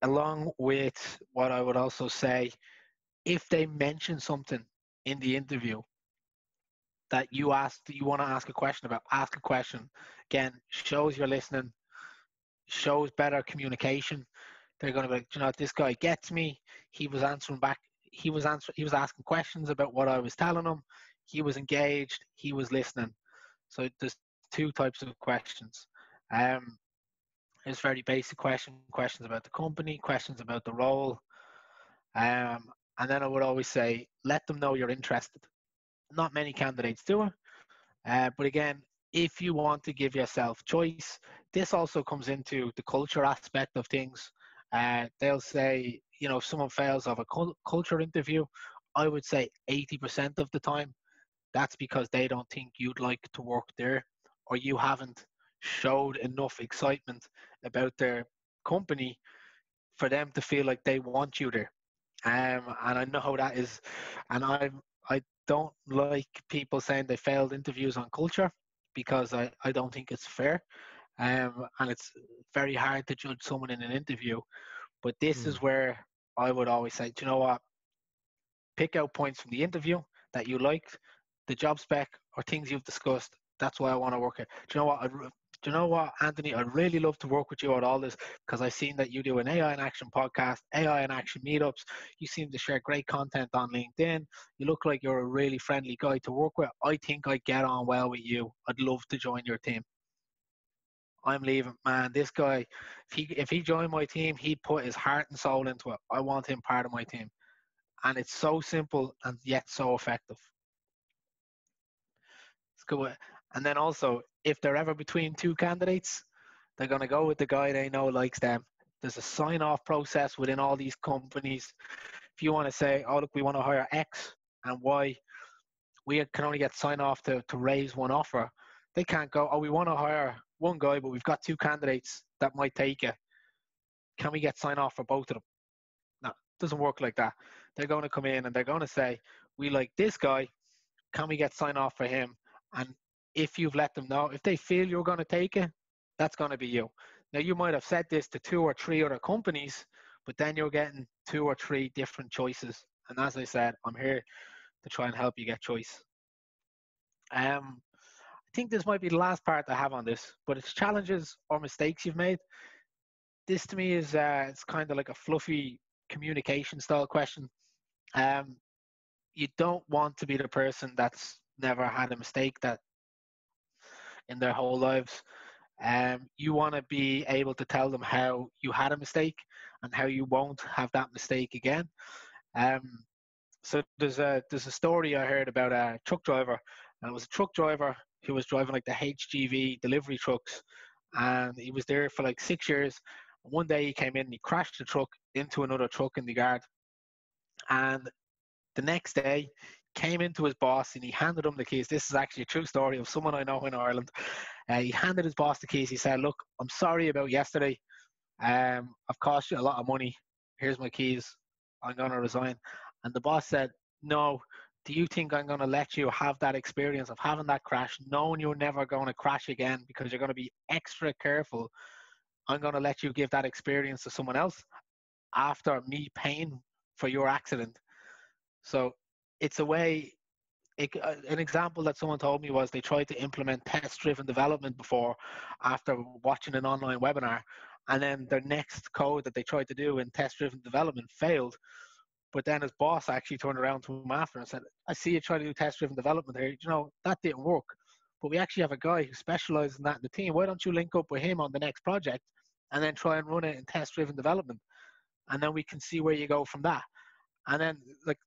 along with what I would also say, if they mention something in the interview that you ask, you want to ask a question about, ask a question. Again, shows you're listening, shows better communication. They're going to be like, you know, this guy gets me. He was answering back. He was answering. He was asking questions about what I was telling him. He was engaged. He was listening. So there's two types of questions. Um, it's very basic question, questions about the company, questions about the role. Um, and then I would always say, let them know you're interested. Not many candidates do it. Uh, but again, if you want to give yourself choice, this also comes into the culture aspect of things. Uh, they'll say, you know, if someone fails of a culture interview, I would say 80% of the time, that's because they don't think you'd like to work there or you haven't showed enough excitement about their company for them to feel like they want you there. Um, and I know how that is, and I'm I don't like people saying they failed interviews on culture because I, I don't think it's fair. Um, and it's very hard to judge someone in an interview. But this mm. is hmm. where I would always say, do you know what? Pick out points from the interview that you liked, the job spec, or things you've discussed. That's why I want to work it. Do you know what? I'd do you know what, Anthony? I'd really love to work with you on all this because I've seen that you do an AI in Action podcast, AI in Action meetups. You seem to share great content on LinkedIn. You look like you're a really friendly guy to work with. I think I'd get on well with you. I'd love to join your team. I'm leaving, man. This guy, if he if he joined my team, he'd put his heart and soul into it. I want him part of my team, and it's so simple and yet so effective. It's good. And then also, if they're ever between two candidates, they're going to go with the guy they know likes them. There's a sign off process within all these companies. If you want to say, oh, look, we want to hire X and Y, we can only get sign off to, to raise one offer. They can't go, oh, we want to hire one guy, but we've got two candidates that might take it. Can we get sign off for both of them? No, it doesn't work like that. They're going to come in and they're going to say, we like this guy. Can we get sign off for him? And if you've let them know, if they feel you're going to take it, that's going to be you. Now, you might have said this to two or three other companies, but then you're getting two or three different choices. And as I said, I'm here to try and help you get choice. Um, I think this might be the last part I have on this, but it's challenges or mistakes you've made. This to me is uh, it's kind of like a fluffy communication style question. Um, you don't want to be the person that's never had a mistake that in their whole lives. Um, you want to be able to tell them how you had a mistake and how you won't have that mistake again. Um, so there's a there's a story I heard about a truck driver, and it was a truck driver who was driving like the HGV delivery trucks, and he was there for like six years. One day he came in and he crashed the truck into another truck in the yard, and the next day came into his boss and he handed him the keys. This is actually a true story of someone I know in Ireland. Uh, he handed his boss the keys. He said, "Look, I'm sorry about yesterday. Um, I've cost you a lot of money. Here's my keys. I'm going to resign." And the boss said, "No. Do you think I'm going to let you have that experience of having that crash, knowing you're never going to crash again because you're going to be extra careful? I'm going to let you give that experience to someone else after me paying for your accident." So it's a way it, uh, an example that someone told me was they tried to implement test driven development before after watching an online webinar and then their next code that they tried to do in test driven development failed. But then his boss actually turned around to him after and said i see you trying to do test driven development here you know that didn't work. But we actually have a guy who specializes in that in the team. Why don't you link up with him on the next project and then try and run it in test driven development? And then we can see where you go from that. And then like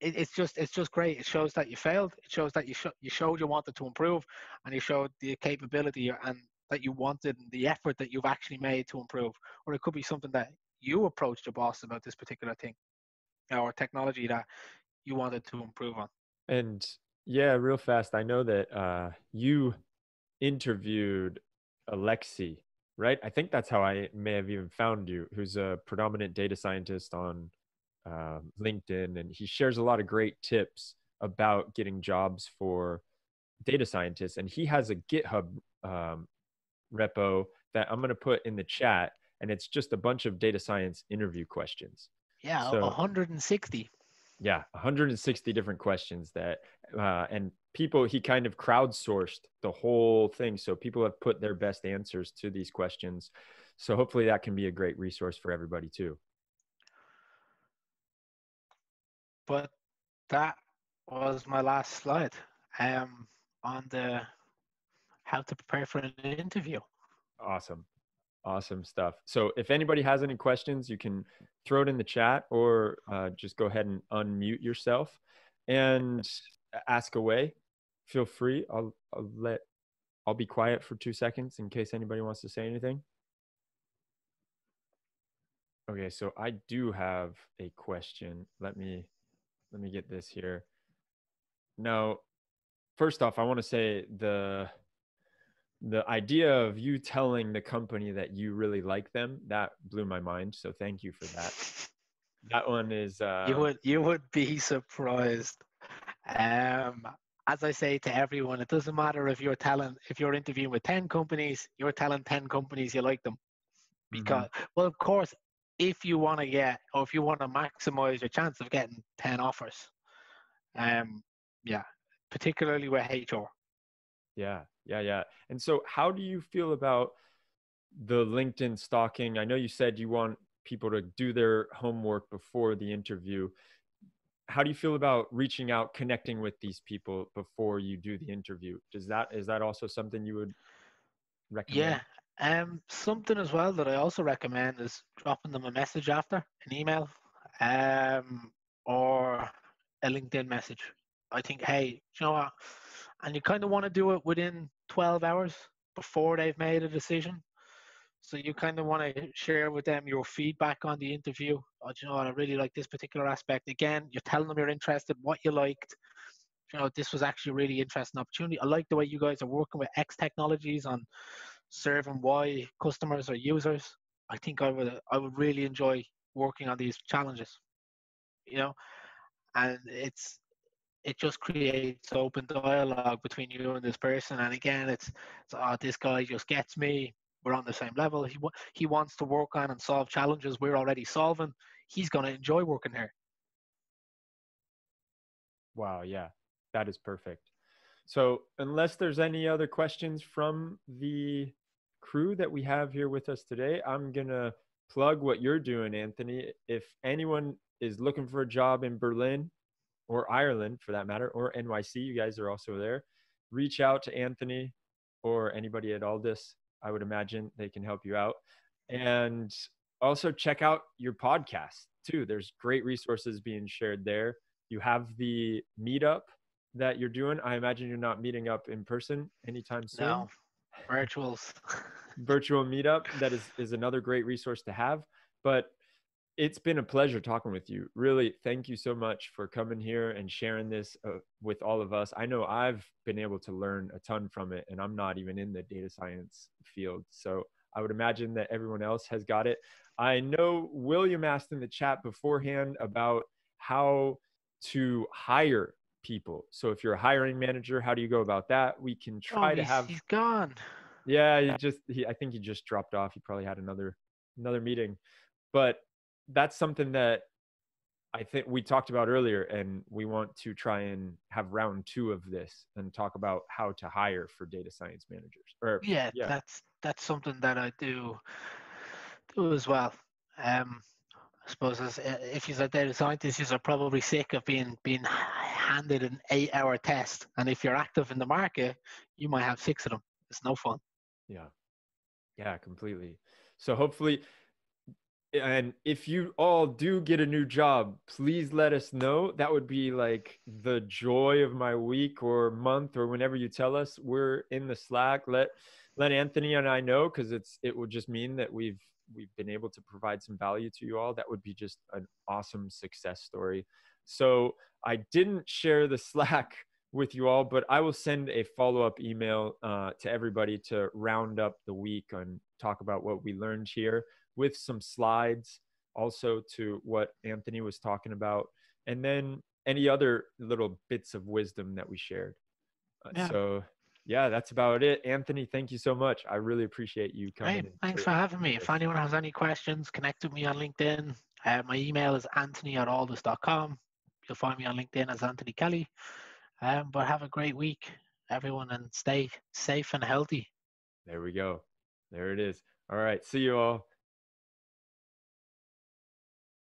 it, it's just it's just great. It shows that you failed. It shows that you sh- you showed you wanted to improve, and you showed the capability and that you wanted the effort that you've actually made to improve. Or it could be something that you approached your boss about this particular thing or technology that you wanted to improve on. And yeah, real fast. I know that uh, you interviewed Alexey, right? I think that's how I may have even found you, who's a predominant data scientist on um, LinkedIn, and he shares a lot of great tips about getting jobs for data scientists. And he has a GitHub um, repo that I'm going to put in the chat, and it's just a bunch of data science interview questions. Yeah, so, 160. Yeah, 160 different questions that, uh, and people, he kind of crowdsourced the whole thing. So people have put their best answers to these questions. So hopefully that can be a great resource for everybody too. But that was my last slide um, on the how to prepare for an interview. Awesome. Awesome stuff. So if anybody has any questions, you can throw it in the chat or uh, just go ahead and unmute yourself and ask away. Feel free. I'll, I'll let I'll be quiet for two seconds in case anybody wants to say anything. Okay, so I do have a question. Let me let me get this here. No, first off, I want to say the the idea of you telling the company that you really like them that blew my mind. So thank you for that. That one is. Uh, you would you would be surprised. Um, as I say to everyone, it doesn't matter if you're telling if you're interviewing with ten companies, you're telling ten companies you like them, mm-hmm. because mm-hmm. well, of course, if you want to get or if you want to maximize your chance of getting 10 offers um yeah particularly with hr yeah Yeah, yeah. And so, how do you feel about the LinkedIn stalking? I know you said you want people to do their homework before the interview. How do you feel about reaching out, connecting with these people before you do the interview? Does that is that also something you would recommend? Yeah, um, something as well that I also recommend is dropping them a message after an email, um, or a LinkedIn message. I think, hey, you know what? And you kind of want to do it within 12 hours before they've made a decision. So you kind of want to share with them your feedback on the interview. Oh, you know what? I really like this particular aspect. Again, you're telling them you're interested, what you liked. You know, this was actually a really interesting opportunity. I like the way you guys are working with X technologies on serving Y customers or users. I think I would I would really enjoy working on these challenges. You know, and it's it just creates open dialogue between you and this person. And again, it's, it's oh, this guy just gets me. We're on the same level. He he wants to work on and solve challenges we're already solving. He's going to enjoy working here. Wow, yeah, that is perfect. So, unless there's any other questions from the crew that we have here with us today, I'm going to plug what you're doing, Anthony. If anyone is looking for a job in Berlin, or Ireland for that matter, or NYC. You guys are also there. Reach out to Anthony or anybody at Alldus. I would imagine they can help you out. And also check out your podcast too. There's great resources being shared there. You have the meetup that you're doing. I imagine you're not meeting up in person anytime soon. No, virtuals. Virtual [laughs] meetup that is is another great resource to have. But it's been a pleasure talking with you. Really, thank you so much for coming here and sharing this uh, with all of us. I know I've been able to learn a ton from it, and I'm not even in the data science field. So I would imagine that everyone else has got it. I know William asked in the chat beforehand about how to hire people. So if you're a hiring manager, how do you go about that? We can try oh, to have. He's gone. Yeah, he just. He, I think he just dropped off. He probably had another another meeting, but that's something that I think we talked about earlier, and we want to try and have round two of this and talk about how to hire for data science managers. Or yeah, yeah. that's that's something that I do do as well. Um, I suppose as, uh, if you're a data scientist, you're probably sick of being being handed an eight-hour test, and if you're active in the market, you might have six of them. It's no fun. Yeah, yeah, completely. So hopefully and if you all do get a new job please let us know that would be like the joy of my week or month or whenever you tell us we're in the slack let let anthony and i know because it's it would just mean that we've we've been able to provide some value to you all that would be just an awesome success story so i didn't share the [laughs] slack with you all but i will send a follow-up email uh, to everybody to round up the week and talk about what we learned here with some slides also to what Anthony was talking about, and then any other little bits of wisdom that we shared. Uh, yeah. So, yeah, that's about it. Anthony, thank you so much. I really appreciate you coming. Hey, thanks for having me. If anyone has any questions, connect with me on LinkedIn. Uh, my email is anthony at alldus.com. You'll find me on LinkedIn as Anthony Kelly. Um, but have a great week, everyone, and stay safe and healthy. There we go. There it is. All right. See you all.